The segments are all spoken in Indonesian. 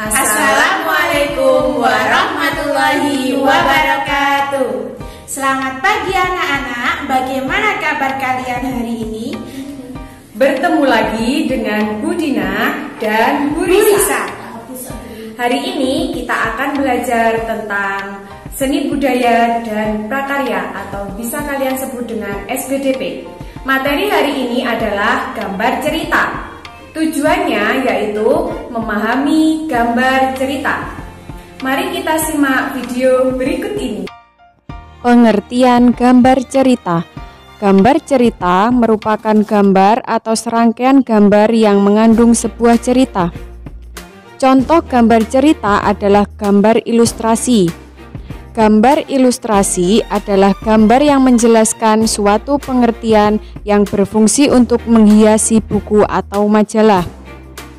Assalamualaikum warahmatullahi wabarakatuh. Selamat pagi anak-anak. Bagaimana kabar kalian hari ini? Bertemu lagi dengan Bu Dina dan Bu Risa. Hari ini kita akan belajar tentang seni budaya dan prakarya atau bisa kalian sebut dengan SBDP. Materi hari ini adalah gambar cerita. Tujuannya yaitu memahami gambar cerita. Mari kita simak video berikut ini. Pengertian gambar cerita. Gambar cerita merupakan gambar atau serangkaian gambar yang mengandung sebuah cerita. Contoh gambar cerita adalah gambar ilustrasi. Gambar ilustrasi adalah gambar yang menjelaskan suatu pengertian yang berfungsi untuk menghiasi buku atau majalah.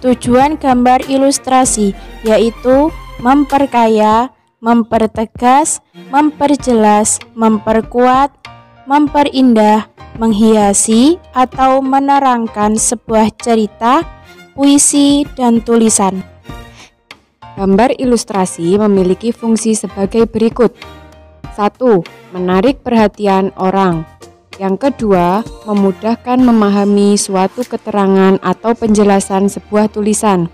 Tujuan gambar ilustrasi yaitu memperkaya, mempertegas, memperjelas, memperkuat, memperindah, menghiasi, atau menerangkan sebuah cerita, puisi, dan tulisan. Gambar ilustrasi memiliki fungsi sebagai berikut. 1. Menarik perhatian orang. Yang kedua, memudahkan memahami suatu keterangan atau penjelasan sebuah tulisan.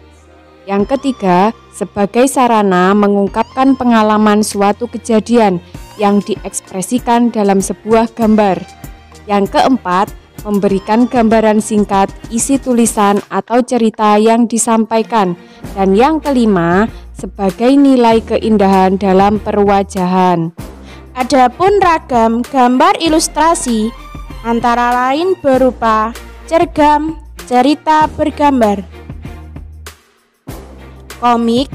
Yang ketiga, sebagai sarana mengungkapkan pengalaman suatu kejadian yang diekspresikan dalam sebuah gambar. Yang keempat, memberikan gambaran singkat isi tulisan atau cerita yang disampaikan. Dan yang kelima, sebagai nilai keindahan dalam perwajahan. Adapun ragam gambar ilustrasi antara lain berupa cergam, cerita bergambar, komik,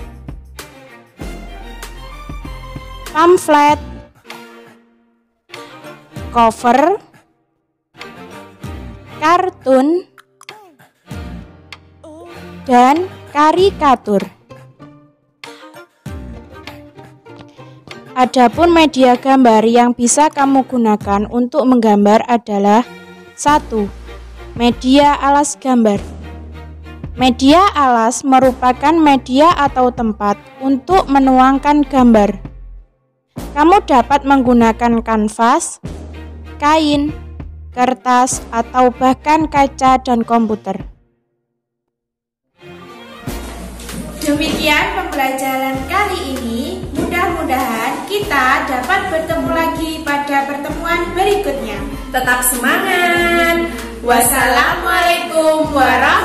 pamflet, cover, kartun, dan karikatur. Adapun media gambar yang bisa kamu gunakan untuk menggambar adalah 1. Media alas gambar Media alas merupakan media atau tempat untuk menuangkan gambar. Kamu dapat menggunakan kanvas, kain, kertas, atau bahkan kaca dan komputer. Demikian pembelajaran kali ini. Mudah-mudahan kita dapat bertemu lagi pada pertemuan berikutnya. Tetap semangat. Wassalamualaikum warahmatullahi